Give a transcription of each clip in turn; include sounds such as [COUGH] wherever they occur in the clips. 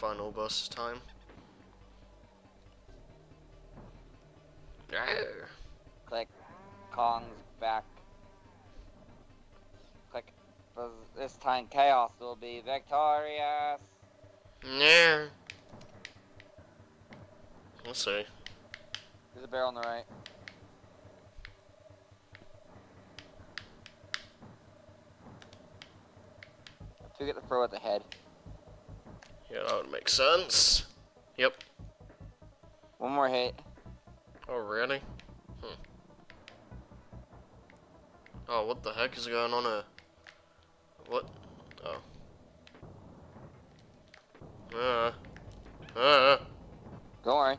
final boss time. Yeah. Click. Kong's back. Click. This time KAOS will be victorious. Yeah. We'll see. There's a barrel on the right. So get the throw at the head. Yeah, that would make sense. Yep. One more hit. Oh, really? Hmm. Oh, what the heck is going on here? What? Oh. Uh. Uh. Don't worry.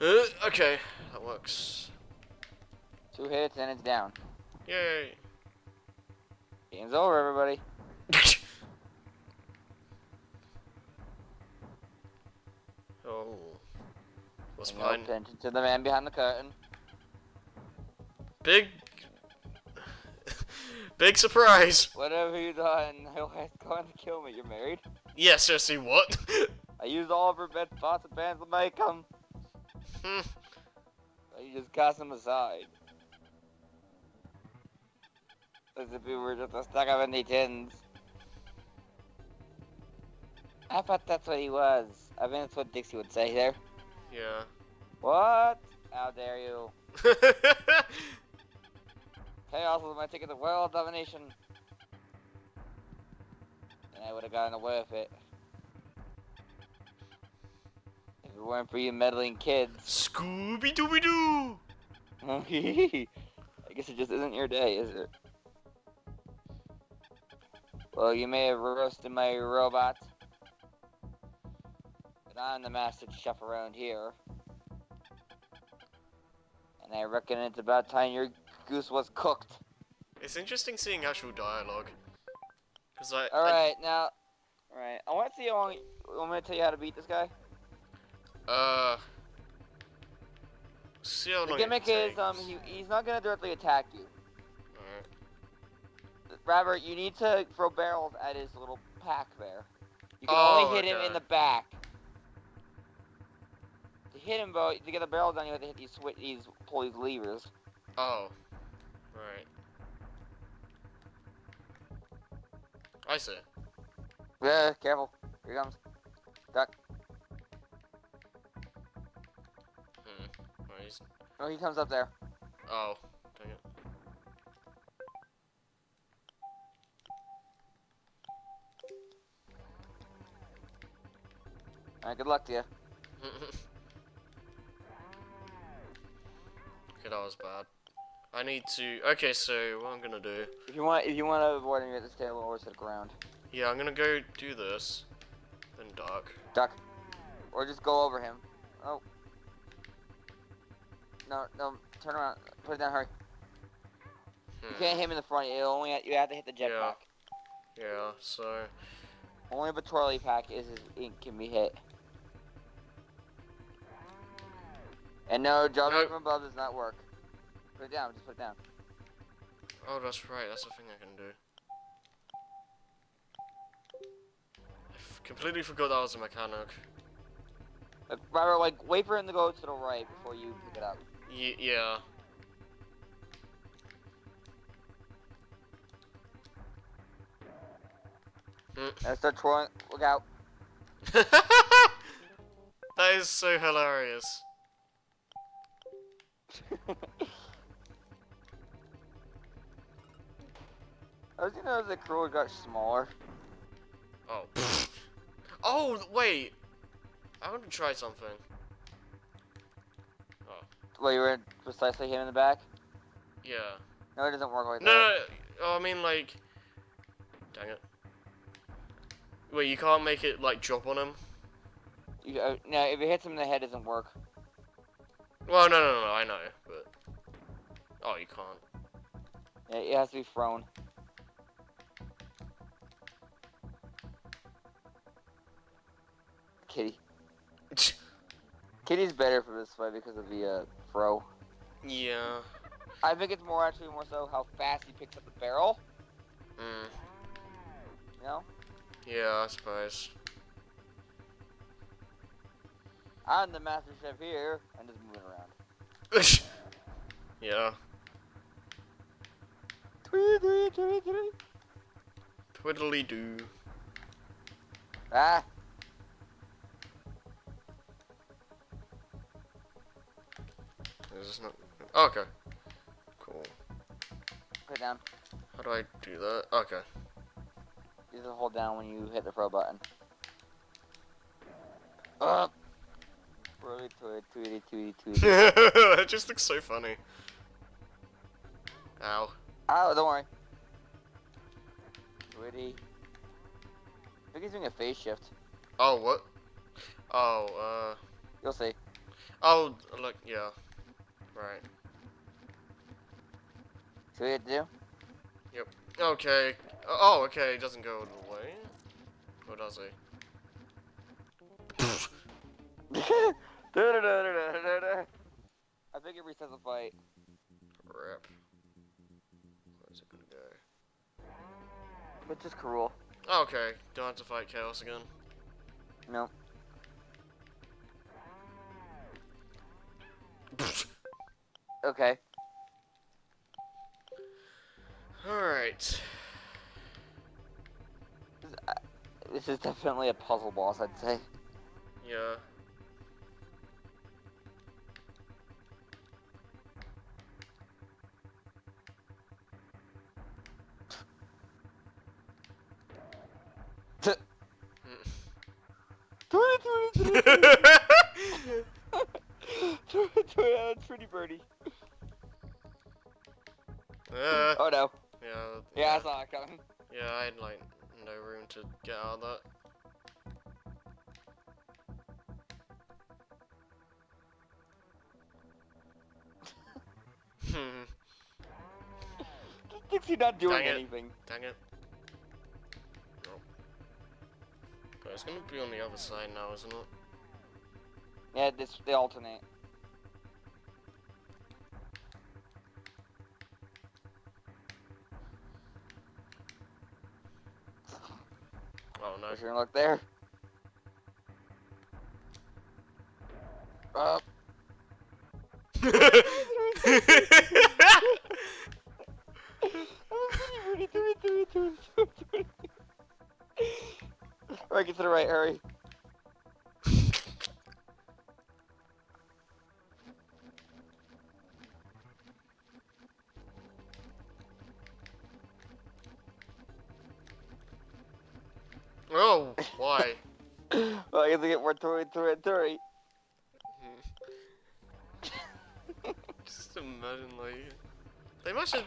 Uh, okay, that works. Two hits and it's down. Yay. Game's over, everybody. [LAUGHS] oh. What's mine? attention to the man behind the curtain. Big. [LAUGHS] Big surprise. Whatever you done, [LAUGHS] he'll going to kill me. You're married. Yes, Yeah, seriously, what? I used all of her best pots and pans to make them. Hmm. So you just cast them aside. As if we were just a stack of empty tins. I thought that's what he was. I mean, that's what Dixie would say there. yeah. What? How dare you? [LAUGHS] KAOS was my ticket to world domination. And I would have gotten away with it. If it weren't for you meddling kids. Scooby Dooby Doo. [LAUGHS] I guess it just isn't your day, is it? Well, you may have roasted my robot. But I'm the master chef around here. And I reckon it's about time your goose was cooked. It's interesting seeing actual dialogue. Cause I. I- Alright, now. Alright, I want to see how long. Me to tell you how to beat this guy? Uh. See how The long gimmick is um, he, he's not gonna directly attack you. Robert, you need to throw barrels at his little pack there. You can Oh, only hit him okay. in the back. To hit him, though, to get the barrels down, you have to hit these these pull these levers. Oh. Right. I see. Yeah, careful. Here he comes. Duck. Hmm. Oh, he comes up there. oh. Alright, good luck to you. okay, that was bad. I need to. Okay, so what I'm gonna do? If you want, if you want to avoid him, you have to stay lower to the ground. Yeah, I'm gonna go do this. Then duck. Duck. Or just go over him. Oh. No, no, turn around. Put it down, hurry. You Hmm. can't hit him in the front. You only you have to hit the jetpack. Yeah. Yeah. So. Only the twirly pack is ink can be hit. And no, jumping Nope. from above does not work. Put it down. Just put it down. Oh, that's right. That's the thing I can do. I f- completely forgot that was a mechanic. Like, Robert, like wait for him to go to the right before you pick it up. Y- yeah. Mm. And start twirling. Look out. [LAUGHS] that is so hilarious. [LAUGHS] Did you know the crew got smaller? Oh. oh, wait. I want to try something. Oh. Well, you were precisely him in the back. Yeah. No, it doesn't work like No, that. no, no, I mean like. Dang it. Wait, you can't make it like drop on him. You, uh, no, if it hits him in the head, it doesn't work. Well, no, no, no, I know, but. Oh, you can't. It, it has to be thrown. Kiddy. [LAUGHS] Kiddy's better for this fight because of the uh, throw. yeah. I think it's more actually more so how fast he picks up the barrel. Mm. You know? Yeah, I suppose. I'm the master chef here, and just moving around. [LAUGHS] yeah. Tweet, tweet. Twiddly do. Ah, Is this not? Oh, okay. Cool. put it down. How do I do that? Okay. You just hold down when you hit the throw button. Up. Tweety, tweety, tweety, tweety, [LAUGHS] tweety. that just looks so funny. Ow. Oh, don't worry. Tweety. I think he's doing a phase shift. Oh, what? Oh, uh. You'll see. Oh, look, yeah. Right. See what you have to do? Okay. Oh, okay, it doesn't go the way. Or does he? [LAUGHS] I think it resets the fight. Rip. Where's it gonna go? But just cruel. Oh, okay, don't have to fight KAOS again. No. [LAUGHS] Okay. Alright. Uh, this is definitely a puzzle boss, I'd say. Yeah. The other side now, isn't it? Yeah, this they alternate. Oh no. Your look there?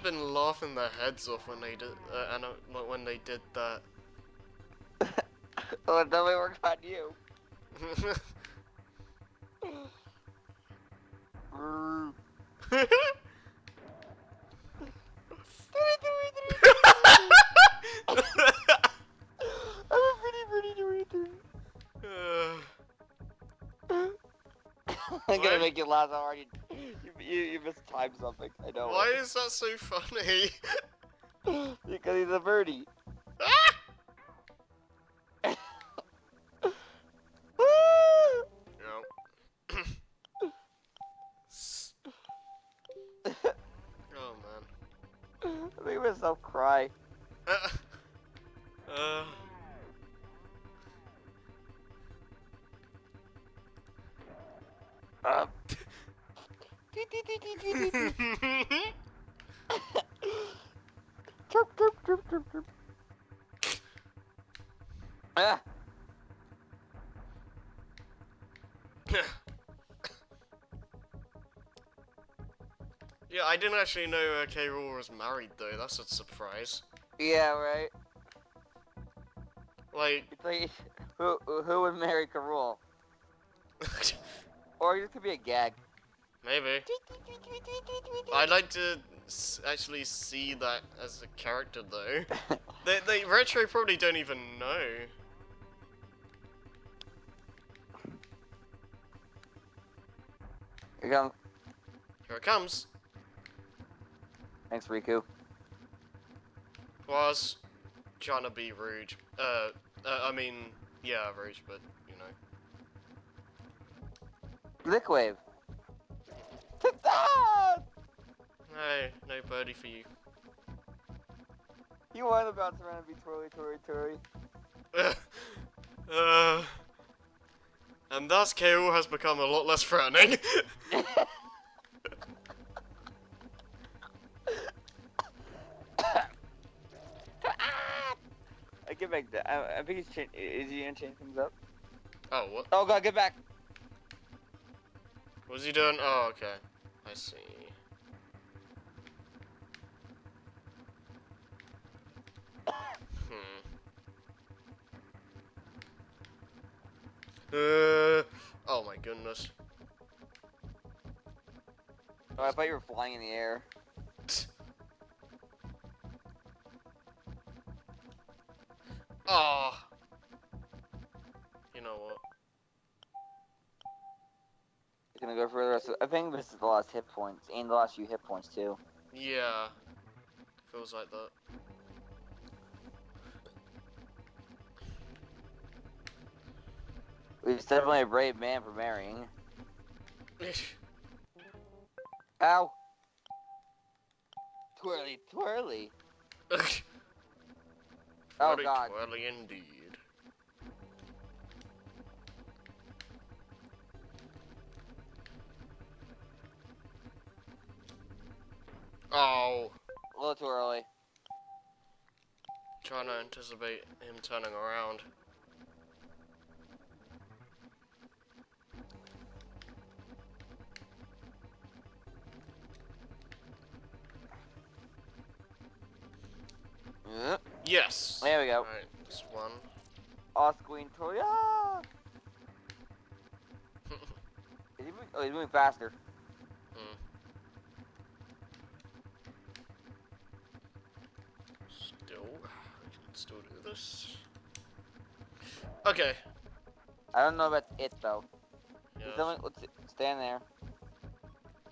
Been laughing their heads off when they did uh, and uh, when they did that. [LAUGHS] Oh, it definitely works on you. I'm a pretty, pretty, pretty, pretty. I'm gonna make you laugh so hard. Mistimed something. I know. Why is that so funny? [LAUGHS] because he's a birdie. [LAUGHS] [LAUGHS] Oh man. I made myself cry. Uh, uh, didn't actually know uh, K. Rool was married though. That's a surprise. yeah, right. Like, It's like, who, who would marry K. Rool? [LAUGHS] Or it could be a gag. maybe. I'd like to s- actually see that as a character though. [LAUGHS] They, they retro probably don't even know. Here comes. Here it comes. Thanks, Riku. Well, I was trying to be rude. Uh, uh, I mean, yeah, rude, but you know. Lick wave. Ah! [LAUGHS] Hey, no birdie for you. You want to bounce around and be twirly, twirly, twirly. [LAUGHS] uh, and thus KO has become a lot less threatening. [LAUGHS] get back. I, I think he's cha- is he gonna change things up? oh, what? Oh god, get back! What's he doing? Oh, okay. I see. Hmm. Uh, oh my goodness. Oh, I thought you were flying in the air. Oh. You know what? He's gonna go for the rest of. I think this is the last hit points and the last few hit points too. Yeah. Feels like that. He's definitely a brave man for marrying. [LAUGHS] Ow! Twirly, twirly. [LAUGHS] Oh Very god. twirly indeed. Oh, A little too early. trying to anticipate him turning around. Yes. There we go. Alright, this one. Osqueen twirly. Ah! Is he moving? Oh, he's moving faster. Still, I can still do this. Okay. I don't know about it though. Yeah. He's definitely, let's stand there.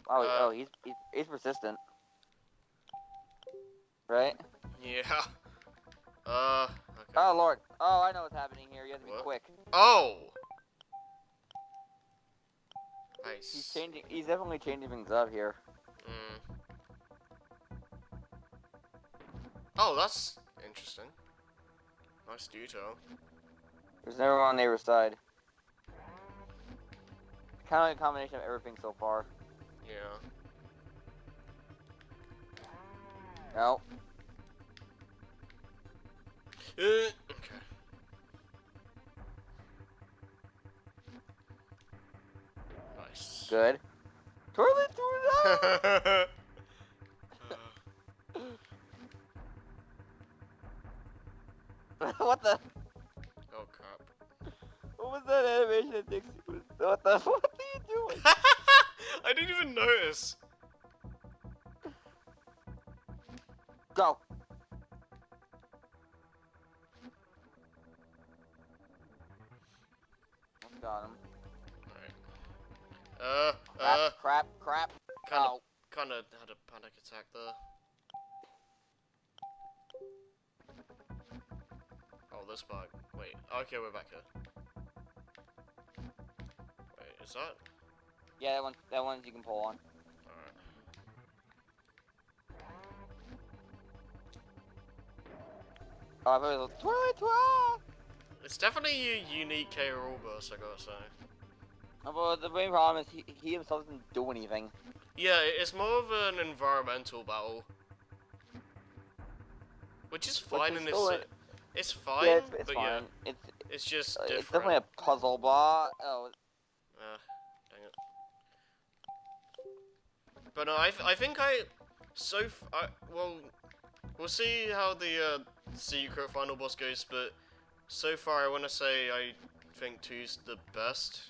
Oh, Uh, oh, he's, he's he's persistent. Right? Yeah. [LAUGHS] Uh. Okay. Oh lord. Oh, I know what's happening here. You have to be What? quick. Oh. Nice. He's changing. He's definitely changing things up here. Mm. Oh, that's interesting. Nice detail. There's never one on neighbor's side. Kind of like a combination of everything so far. Yeah. No. Okay. Nice. Good. Twirly. Uh, [LAUGHS] [LAUGHS] what the? oh crap. What was that animation that Dixie was? What the? [LAUGHS] What are you doing? I didn't even notice. Go. Got him. Alright. Uh, Crap, uh, crap, crap. kind of, Oh. kind of had a panic attack there. Oh, this bug. Wait. Okay, we're back here. Wait, is that? Yeah, that one. That one you can pull on. Alright. Oh, I thought it was a twirly, twirly. It's definitely a unique K. Rool boss, I gotta say. Oh, But the main problem is he, he himself doesn't do anything. Yeah, it's more of an environmental battle. Which is fine is in its... uh, a- It's fine, yeah, it's, it's but fine. yeah, It's it's just uh, different. it's definitely a puzzle, but oh, Ah, dang it. But no, I, th- I think I... So... F- I, well, we'll see how the uh, secret final boss goes, but so far I want to say I think two's the best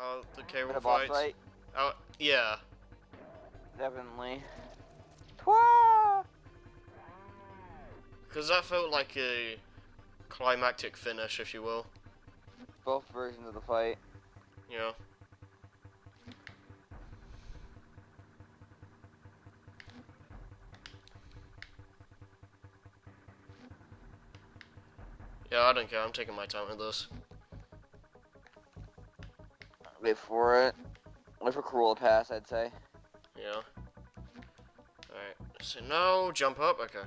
out of the K. the fights. fight, Oh, yeah. definitely. Because that felt like a climactic finish, if you will. Both versions of the fight. Yeah. Yeah, I don't care. I'm taking my time with this. Wait for it. Wait for K. Rool to pass, I'd say. Yeah. Alright. So no, jump up. Okay.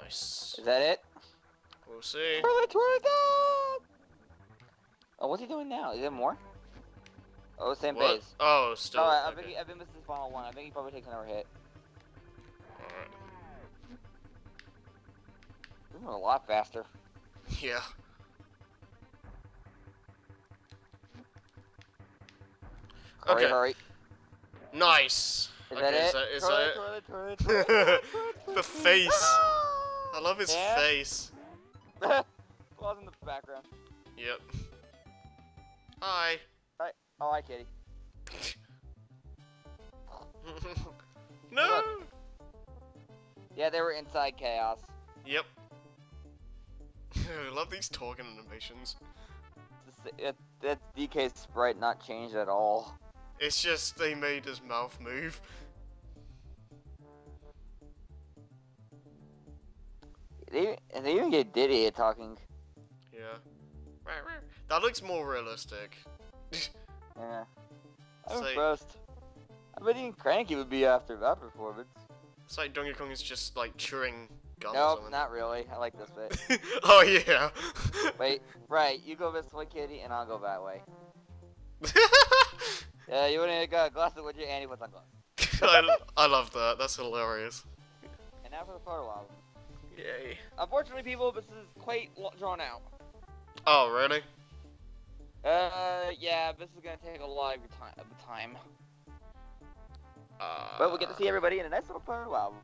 Nice. Is that it? We'll see. Twirly, twirly, dog! Oh, what's he doing now? Is there more? Oh, same What? base. Oh, still. Oh, I, I okay. think he, I think this is final one. I think he probably takes another hit. A lot faster. Yeah. Hurry, Okay. hurry. Nice. Is okay, that it? that, is that the face. I love his Yeah? face. [LAUGHS] Claws in the background. Yep. Hi. Oh, hi, Kiddy. [LAUGHS] no. [LAUGHS] Yeah, they were inside KAOS. Yep. I love these talking animations. It, it's DK's sprite not changed at all. It's just they made his mouth move. They, and they even get Diddy talking. Yeah. That looks more realistic. [LAUGHS] Yeah. I'm impressed. I bet even Cranky would be after that performance. It's like Donkey Kong is just like chewing gum Nope, not really. I like this bit. [LAUGHS] oh yeah. Wait, right, you go this way, Kiddy, and I'll go that way. [LAUGHS] Yeah, you wanna get a glass Andy, what's on glass? [LAUGHS] I, I love that. That's hilarious. And now for the photo album. Yay. Unfortunately, people, this is quite drawn out. Oh really? Uh, yeah, this is gonna take a lot of your time. Of the time. Uh, But we'll get to see everybody in a nice little photo album.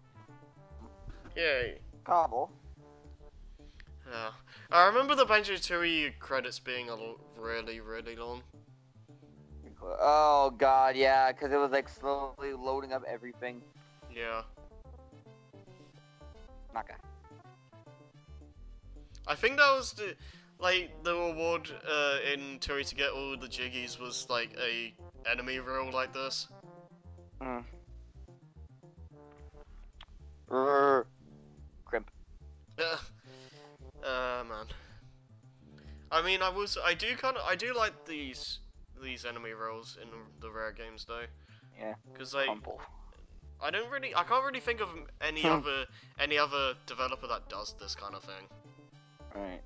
Yay. Kobble. Yeah. I remember the Banjo Tooie credits being a really, really long. Oh god, yeah, because it was like slowly loading up everything. Yeah. Naka. I think that was the like the reward uh, in Tooie to get all the jiggies was like a enemy role like this. Mm. Uh, [SIGHS] uh man. I mean, I was I do kind of I do like these these enemy roles in the rare games though. Yeah. Because like Humble. I don't really I can't really think of any Hmm. other any other developer that does this kind of thing. Alright.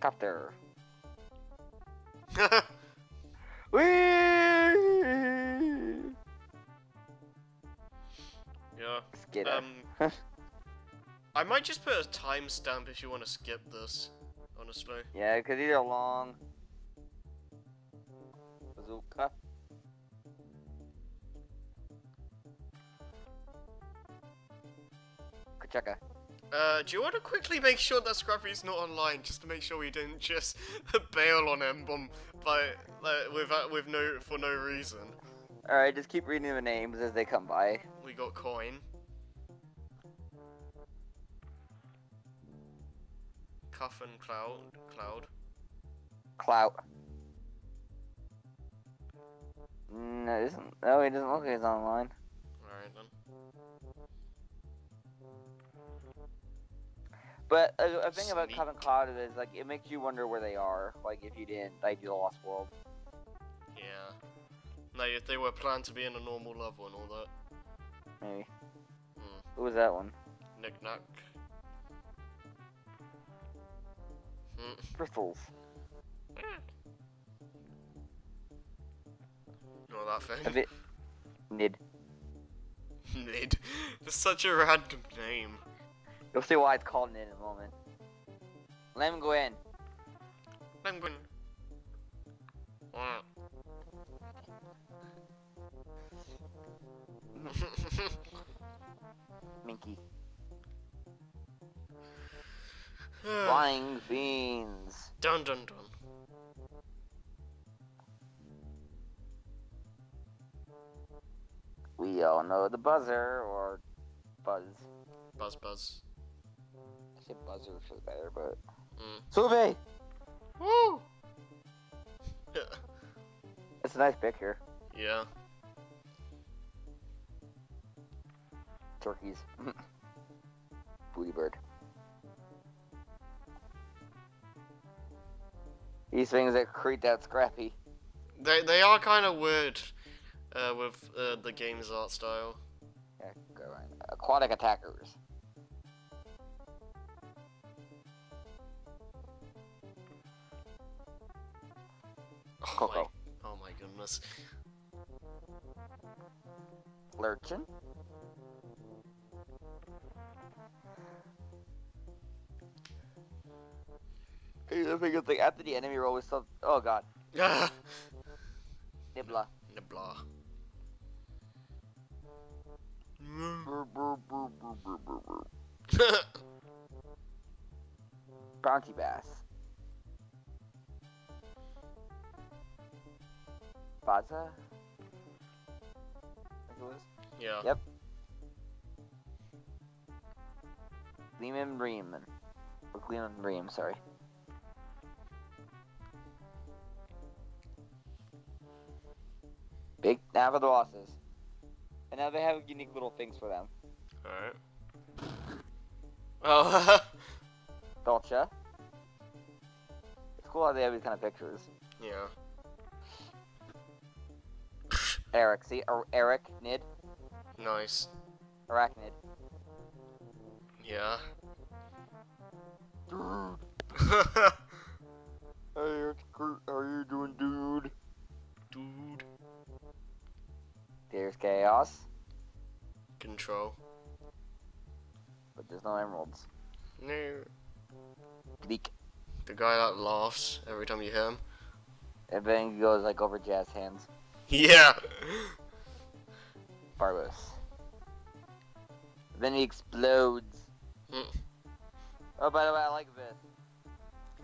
Kopter. [LAUGHS] Whee! yeah. Skidda. Um, [LAUGHS] I might just put a timestamp if you want to skip this. Honestly. yeah, because these are long. Bazuka. Kuchuka. Uh, do you want to quickly make sure that Scrappy's not online, just to make sure we didn't just [LAUGHS] bail on him um, by like, with uh, with no for no reason? Alright, just keep reading the names as they come by. We got Koin. Cuff and cloud, cloud. Clout. No, it isn't. No, it doesn't look like it's online. All right then. But a, a thing about Sneek. Coven Cloud is like it makes you wonder where they are. Like if you didn't like do the Lost World. Yeah. No, if they were planned to be in a normal level and all that. Maybe. Hmm. Who was that one? Knik-knak. Crystals. Oh, that A thing. bit. Nid. [LAUGHS] Nid. That's such a random name. You'll see why it's called Nid in a moment. Let him go in. Penguin. Wow. [LAUGHS] [LAUGHS] Minkey. Flying fiends. dun dun dun. We all know the buzzer or buzz. Buzz buzz. I say buzzer feels better, but. Mm. Suve! Woo! [LAUGHS] It's a nice picture. yeah. Turkeys. [LAUGHS] Booty bird. These things that create that scrappy. They they are kind of weird uh, with uh, the game's art style. Yeah, go right. Aquatic attackers. Oh My, [LAUGHS] oh my goodness. Lurchin. The thing is, like, after the enemy roll was so. Oh god. Nibbla. Nibbla. Bounty bass. Bazza? I think it yeah. Yep. Lehman Bream. Or Cleveland Bream, sorry. Big the bosses. And now they have unique little things for them. Alright. Oh, [LAUGHS] Dolce. It's cool how they have these kind of pictures. yeah. Eric, see? Or Eric, Nid, Nice. Arachnid. Yeah. Dude. [LAUGHS] [LAUGHS] Hey, it's Kurt. How are you doing, dude? Dude. There's chaos, Control. but there's no emeralds. No. Bleak. The guy that laughs every time you hit him. And then he goes like over Jazz hands. Yeah. [LAUGHS] Barbos. Then he explodes. Hmm. Oh, by the way, I like this.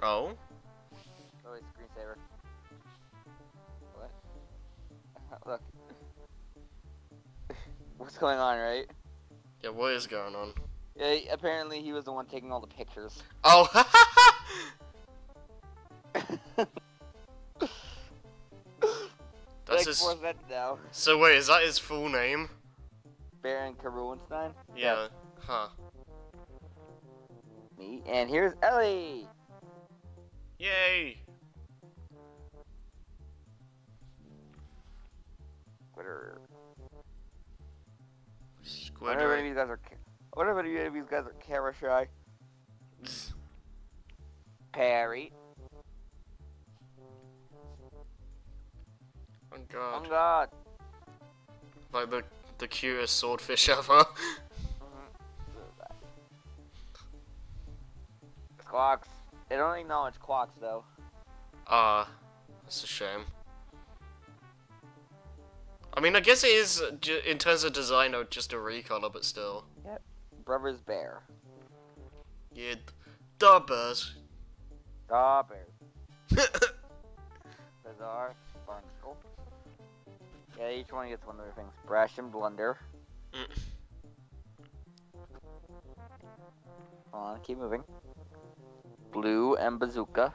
Oh. Oh, wait, screensaver. What? [LAUGHS] Look. What's going on, right? Yeah, what is going on? Yeah, apparently he was the one taking all the pictures. Oh. [LAUGHS] That's like his. now. So wait, is that his full name? Baron K. Roolenstein. Yeah. Huh. Me. And here's Ellie. Yay. Twitter. If any of these guys are. ca- I wonder if any of these guys are camera shy. [SNIFFS] Parry. Oh god. Oh god. Like the the cutest swordfish [LAUGHS] ever. Clocks. They don't acknowledge clocks though. Ah, that's a shame. I mean, I guess it is, in terms of design, just a recolor, but still. Yep. Brothers Bear. Yeah, the bears. Ah, bears. [LAUGHS] Bazaar. Barnacle. Yeah, each one gets one of their things. Brash and Blunder. Mm. Hold on, keep moving. Blue and Bazooka.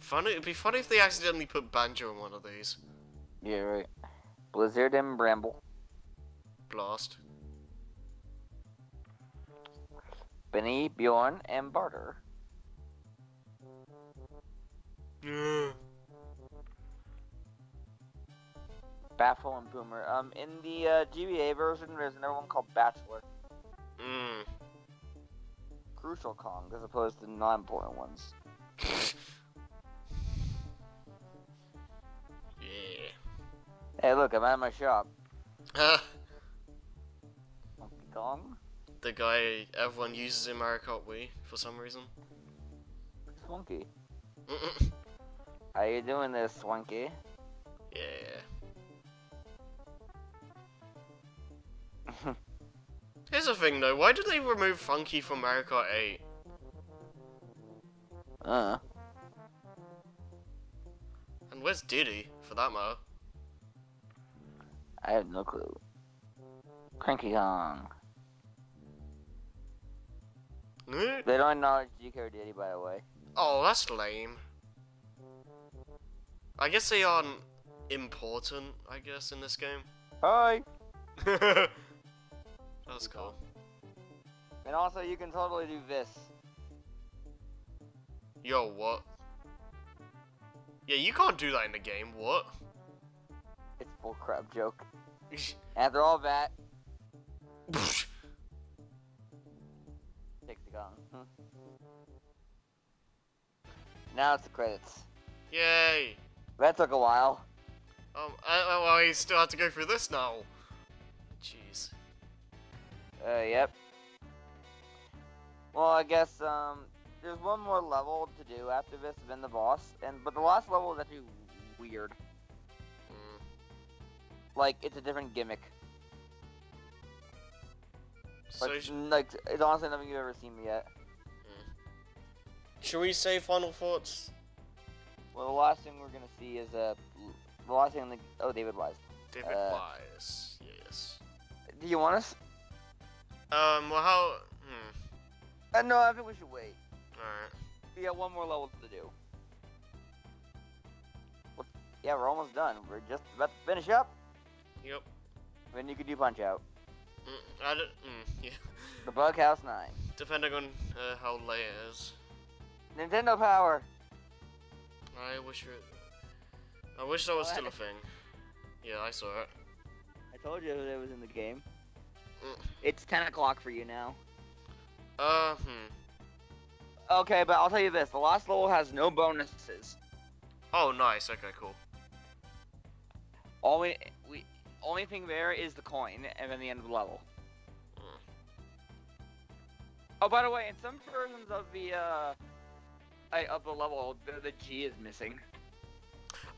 Funny, it'd be funny if they accidentally put Banjo in one of these. Yeah, right. Blizzard and Bramble. Blast. Benny, Bjorn, and Barter. Yeah. [GASPS] Baffle and Boomer. Um, in the uh, GBA version, there's another one called Bachelor. Mm. Crucial Kong, as opposed to non-important ones. [LAUGHS] Hey, look, I'm at my shop. Kong. the guy everyone uses in Mario Kart Wii for some reason. Swanky. [LAUGHS] How you doing there, Swanky? yeah. Here's the thing though, why did they remove Funky from Mario Kart 8? uh. And where's Diddy, for that matter? I have no clue. Cranky Kong. Eh? They don't acknowledge GK Diddy, by the way. Oh, that's lame. I guess they aren't important, I guess, in this game. [LAUGHS] Hi! that's cool. And also, you can totally do this. Yo, what? Yeah, you can't do that in the game. What? It's bull crap joke. [LAUGHS] After all that, takes the gun. Hmm. Now it's the credits. Yay! That took a while. Um, I, I, I still have to go through this now. Jeez. Uh, yep. Well, I guess um, there's one more level to do after this, then the boss, and but the last level is actually weird. Mm. Like it's a different gimmick. So, Like, sh- n- like it's honestly nothing you've ever seen yet. should we say final thoughts? Well, the last thing we're gonna see is uh, the last thing. in The, oh, David Wise. David Uh, Wise. Yes. Do you want us? Um, well, how. Hmm. Uh, no, I think we should wait. Alright. We got one more level to do. Well, yeah, we're almost done. We're just about to finish up. Yep. Then you can do Punch Out. Mm, I don't. Mm, [LAUGHS] yeah. The Bug House 9. Depending on uh, how late it is. Nintendo Power. I wish it. I wish that was What? still a thing. Yeah, I saw it. I told you it was in the game. Mm. It's 10 o'clock for you now. Uh, hmm. Okay, but I'll tell you this. The last level has no bonuses. Oh, nice. Okay, cool. All we only thing there is the coin and then the end of the level. Mm. Oh, by the way, in some versions of the uh of the level, the, the G is missing.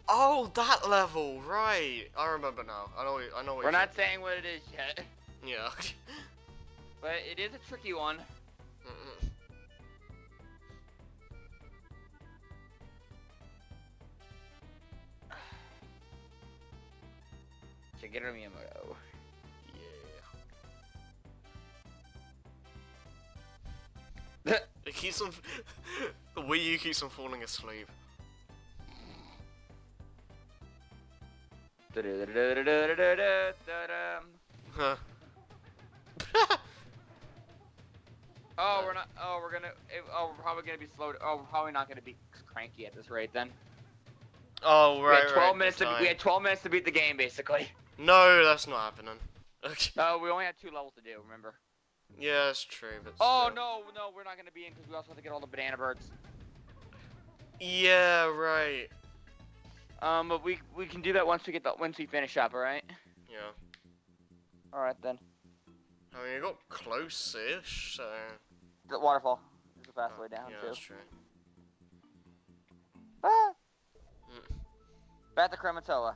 Oh, that level, right? I remember now. I know. I know what We're not saying what it is yet. Yeah. [LAUGHS] but it is a tricky one. Mm-mm. Shigeru Miyamoto. yeah. [LAUGHS] It keeps on. [LAUGHS] the Wii U keeps on falling asleep. Huh. [LAUGHS] Oh, we're not. Oh, we're gonna. Eh, oh, we're probably gonna be slow. Oh, we're probably not gonna be cranky at this rate then. oh, right. we had 12 right. minutes. To, we had 12 minutes to beat the game, basically. No, that's not happening. [LAUGHS] Okay. Oh, we only had two levels to do. Remember? Yeah, it's true, but. Oh still. no, no, we're not gonna be in because we also have to get all the banana birds. Yeah, right. Um, but we we can do that once we get the once we finish up. All right. Yeah. All right then. I mean, you got close-ish, so. The waterfall is the fast Oh, way down yeah, too. that's true. Ah. Mm. Back to Krematoa.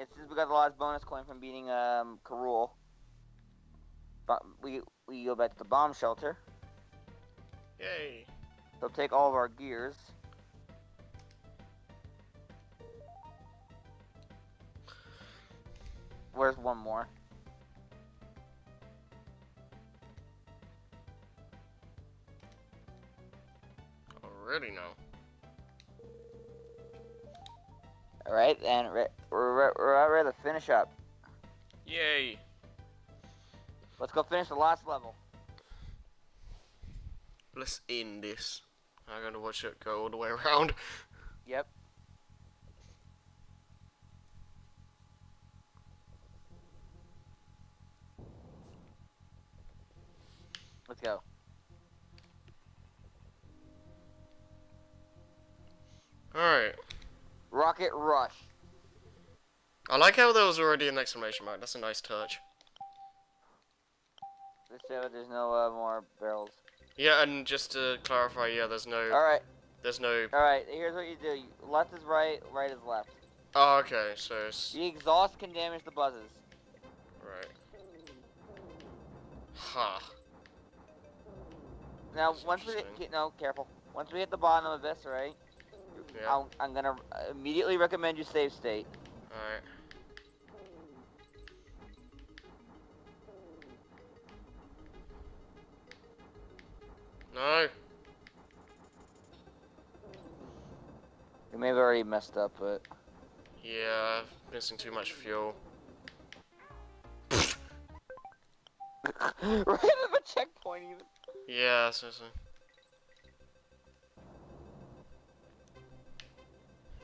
It's we got the last bonus coin from beating um K. Rool. But we we go back to the bomb shelter. Yay. They'll take all of our gears. Where's one more? Already know. Right, and re- we're re- we're about ready to finish up. Yay. Let's go finish the last level. Let's end this. I'm gonna watch it go all the way around. Yep. Let's go. Alright. Rocket Rush. I like how there was already an exclamation mark. That's a nice touch. Let's say that there's no uh, more barrels. Yeah, and just to clarify, yeah, there's no, All right, there's no. all right. Here's what you do: You- left is right, right is left. Oh, okay. So it's The exhaust can damage the buzzes. right. Ha. Now, once we hit, no, careful. Once we hit the bottom of this, right? Yeah. I'll, I'm gonna immediately recommend you save state. Alright. No. You may have already messed up, but Yeah, missing too much fuel. [LAUGHS] right at the checkpoint even. Yeah, seriously.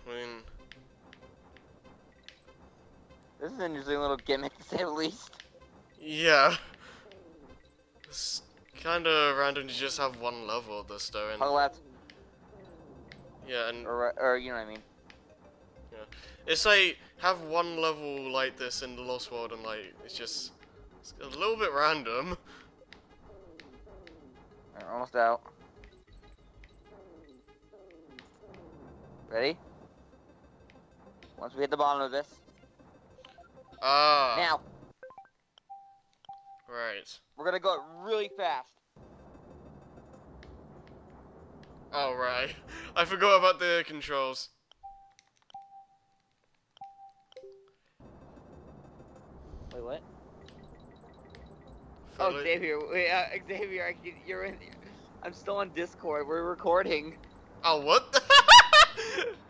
I mean, This is an interesting little gimmick [LAUGHS] to say the least. yeah. It's kind of random to just have one level of this though, and yeah, and or, or you know what I mean. Yeah. it's like have one level like this in the Lost World, and like it's just it's a little bit random. Alright, almost out. Ready? Once we hit the bottom of this, Ah, now right. we're gonna go really fast. Oh right, [LAUGHS] I forgot about the controls. Wait, what? Oh, Xavier, wait, uh, Xavier, I can, you're in. I'm still on Discord. We're recording. Oh what? [LAUGHS] [LAUGHS]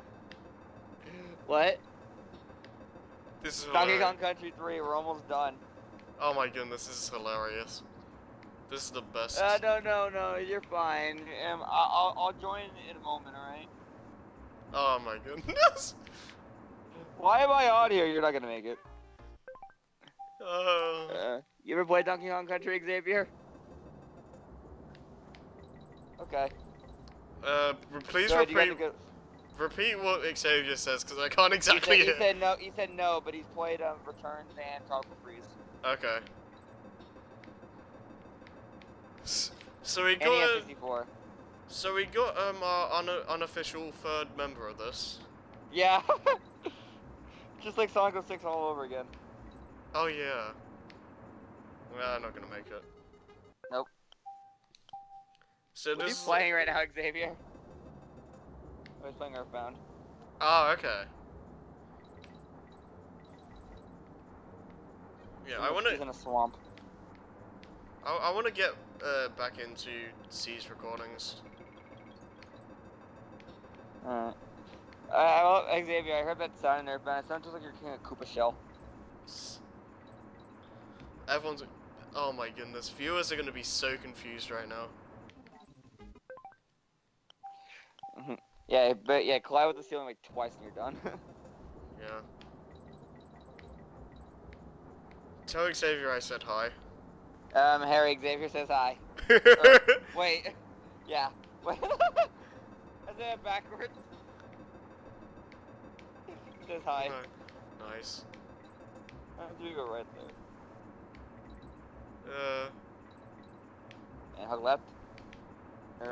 What? this is Donkey. Kong Country 3. We're almost done. Oh my goodness, this is hilarious. This is the best. Uh, no, no, no. You're fine. Um, I- I'll, I'll join in a moment. All right. Oh my goodness. [LAUGHS] Why am I on here? You're not gonna make it. Uh, Uh, you ever play Donkey Kong Country, Xavier? Okay. uh, please Sorry, do you have repeat to go- repeat what Xavier says because I can't He said, exactly he hear. said no. He said no, but he's played um, Returns and Tropical Freeze. Okay. So we got a, 64. so we got um our un- unofficial third member of this. Yeah. [LAUGHS] Just like Sonic 06 all over again. Oh yeah. Well, I'm not gonna make it. Nope. So What are you playing right now, Xavier? I was playing Earthbound. Oh, okay. Yeah, I wanna. He's in a swamp. I, I wanna get uh, back into C's recordings. Alright. Uh, well, Xavier, I heard that sound in Earthbound. It sounds just like you're king a Koopa Shell. Everyone's. Oh my goodness, viewers are gonna be so confused right now. Yeah, but yeah, collide with the ceiling like twice and you're done. [LAUGHS] Yeah. Tell Xavier I said hi. um, Harry, Xavier says hi. [LAUGHS] Wait. [LAUGHS] Yeah. Wait. I said it backwards. says hi. nice. Uh, you go right there. Uh, And hug left. uh,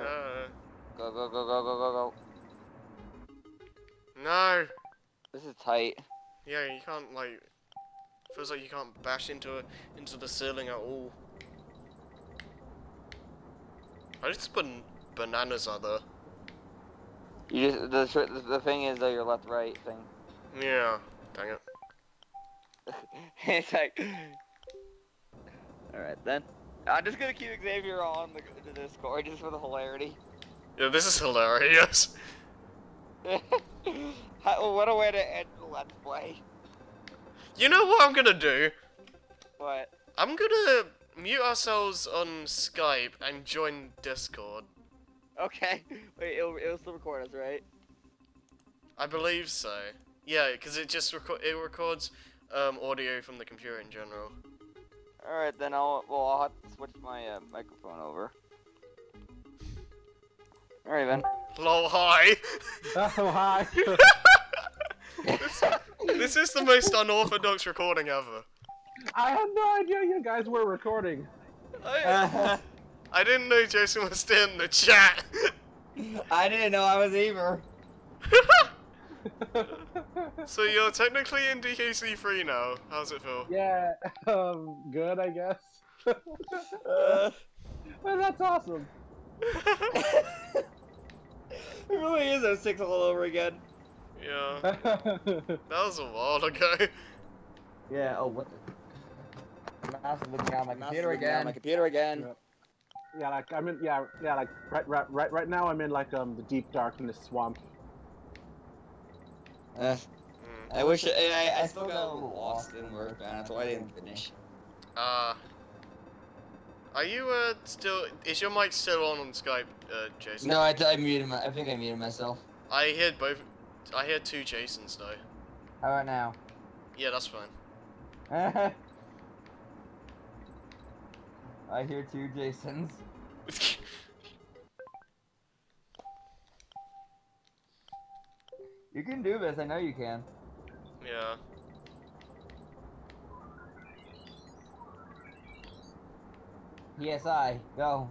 Go, go, go, go, go, go, go. No. This is tight. Yeah, you can't like. Feels like you can't bash into it into the ceiling at all. I just put bananas are there. You just the the thing is though your left right thing. Yeah. Dang it. [LAUGHS] it's like. All right then. I'm just gonna keep Xavier on the, the Discord just for the hilarity. Yeah, this is hilarious. [LAUGHS] [LAUGHS] What a way to end the let's play. You know what I'm gonna do? What? I'm gonna mute ourselves on Skype and join Discord. Okay. [LAUGHS] Wait, it'll, it'll still record us, right? I believe so. Yeah, because it just reco- it records um, audio from the computer in general. All right, then I'll well I'll have to switch my uh, microphone over. All right, then. Lol, hi. Oh, hi. this, [LAUGHS] this is the most unorthodox recording ever. I had no idea you guys were recording. I, I didn't know Jason was still in the chat. [LAUGHS] I didn't know I was either. [LAUGHS] so you're technically in DKC3 now. How's it feel? yeah, um, good, I guess. Uh, well, that's awesome. [LAUGHS] it really is 06 all over again. yeah, [LAUGHS] that was a while ago. Yeah, oh, what the? Mouse is looking at my computer again. My computer again. yeah, like I'm in. Yeah, yeah, like right, right, right, right now I'm in like um the deep darkness swamp. Uh, Mm. I wish I, I, I still got a little lost in work, man. That's why I didn't finish. Ah, Are you uh still? Is your mic still on on Skype, uh, Jason? No, I, I muted my, I think I muted myself. I hear both. I hear two Jasons though. How about now? Yeah, that's fine. [LAUGHS] I hear two Jasons. [LAUGHS] You can do this. I know you can. yeah. PSI, go.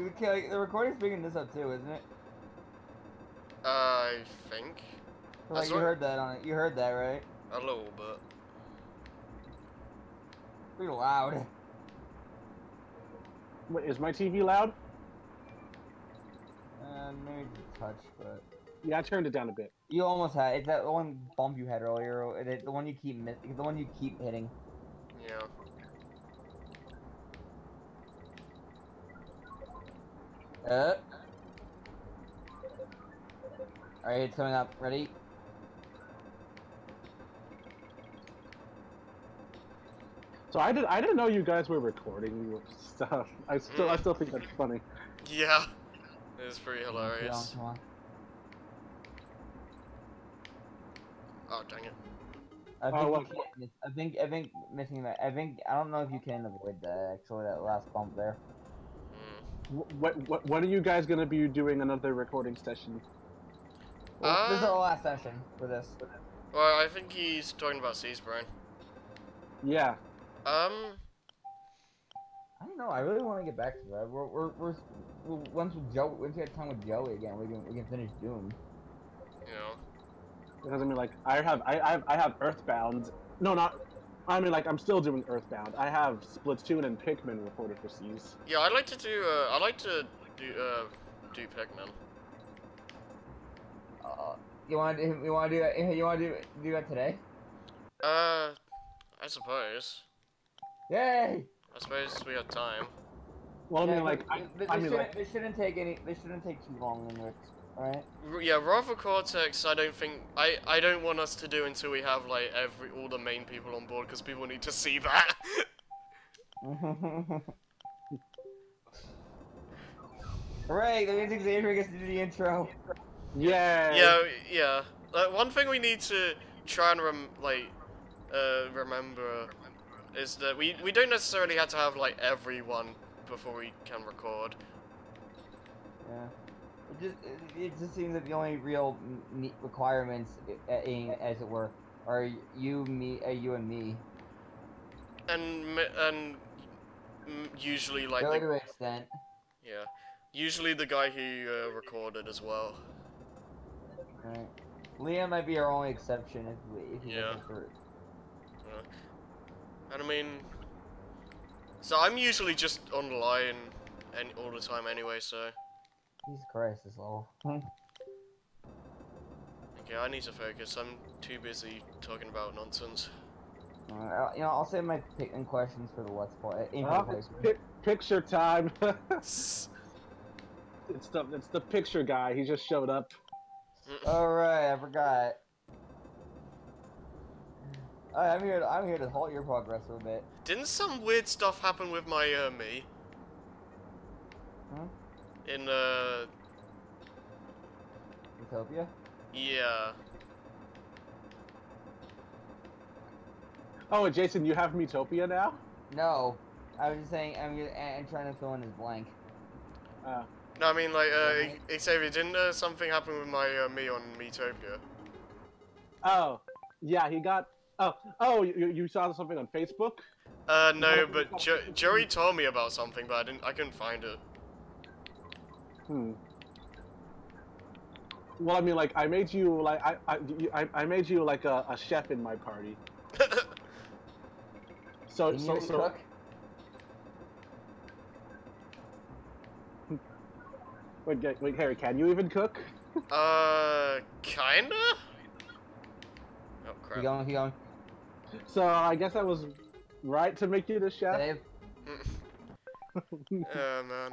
Okay, the recording's picking this up too, isn't it? I think Like That's you what- heard that on it. You heard that, right? a little bit. Pretty loud. [LAUGHS] Wait, is my TV loud? Uh, maybe just a touch, but Yeah, I turned it down a bit. you almost had. It's that one bump you had earlier. It, the one you keep miss, the one you keep hitting. Yeah. Uh. All right, it's coming up. Ready? So I did. I didn't know you guys were recording stuff. I still. I still think that's funny. Yeah. It's pretty Come on, hilarious. Come on. Oh dang it. I Oh, think, what- you can't miss, I think I think missing that. I think I don't know if you can avoid that actually that last bump there. Wh- What? What? When are you guys gonna be doing another recording session? Well, this is Uh, our last session for this. Well, I think he's talking about Seas Brain. Yeah. Um. I don't know. I really want to get back to that. We're we're, we're, we're once with Joe, once we have time with Joey again, we can we can finish Doom. You know. Because I mean, like, I have. I I have, I have Earthbound. No, not. I mean, like, I'm still doing Earthbound. I have Splatoon and Pikmin reported for Seas. Yeah, I'd like to do. Uh, I'd like to do. Uh, do Pikmin. Uh, you want to you want to do that? You want to do do that today? Uh, I suppose. Yay! I suppose we have time. Well, I Yeah, mean, like, I, th- th- I mean, shouldn't, like, this shouldn't take any. This shouldn't take too long in this, right? Yeah, Raw Cortex. I don't think I. I don't want us to do until we have like every all the main people on board because people need to see that. [LAUGHS] Hooray! That means Xavier gets to do the intro. yeah. yeah, yeah. Like, one thing we need to try and rem- like uh, remember is that we we don't necessarily have to have like everyone before we can record. Yeah. It just it, it just seems that the only real requirements, as it were, are you, me, uh, you and me. And and usually like the, to an extent. yeah, usually the guy who uh, recorded as well. Right. Liam might be our only exception if we if he Yeah. doesn't. And I mean, so I'm usually just online and all the time anyway. So Jesus Christ, this level. okay, I need to focus. I'm too busy talking about nonsense. Uh, you know, I'll save my pick and questions for the let's play. In for the it's playthrough. pic- picture time. [LAUGHS] it's the it's the picture guy. He just showed up. All right, I forgot. Alright, I'm here. To, I'm here to halt your progress for a bit. Didn't some weird stuff happen with my uh, Mii? Huh? In uh, Utopia. yeah. Oh, and Jason, you have Miitopia now. No, I was just saying. I'm. I'm trying to fill in his blank. Uh, No, I mean like uh, Xavier. Didn't uh, something happen with my uh, Mii on Miitopia? oh, yeah, he got. Oh, oh, you, you saw something on Facebook? Uh, no, but jo- Joey told me about something, but I didn't. I couldn't find it. Hmm. Well, I mean, like, I made you like I I, I, I made you like a, a chef in my party. [LAUGHS] So Can so so. cook? Wait, wait, wait, Harry, can you even cook? [LAUGHS] uh, kinda. Oh crap. Keep going. Keep going. So I guess I was right to make you the chef. Dave. [LAUGHS] Oh man.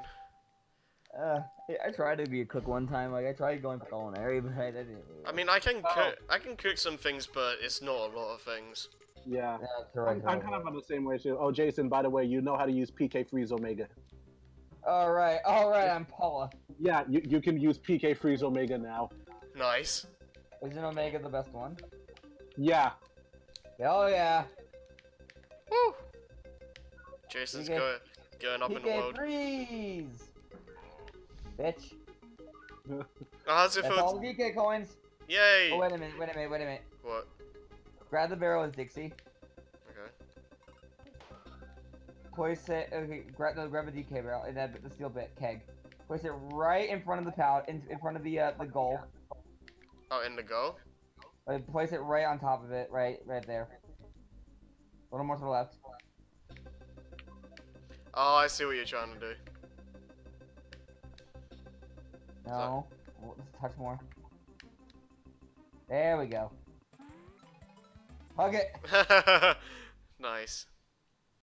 Uh, I- I tried to be a cook one time. Like I tried going culinary, [LAUGHS] but I didn't. I mean, I can Oh. cook. I can cook some things, but it's not a lot of things. Yeah. Yeah, correct. I'm, I'm kind of on the same way too. Oh, Jason, by the way, you know how to use PK Freeze Omega. All right, all right. I'm Paula. Yeah, you, you can use PK Freeze Omega now. Nice. Isn't Omega the best one? Yeah. Oh yeah. Woo! Jason's PK go, going up in the PK world. freeze. Bitch. Oh, how's it That's all the DK coins. Yay! Oh wait a minute, wait a minute, wait a minute. What? Grab the barrel as Dixie. Okay. Place it. Okay, grab no, grab a DK barrel and that the steel bit keg. Place it right in front of the pout, in, in front of the uh, the goal. Oh, in the goal? Uh, place it right on top of it, right, right there. A little more to the left. Oh, I see what you're trying to do. No, Well, a touch more. There we go. Hug it. [LAUGHS] nice.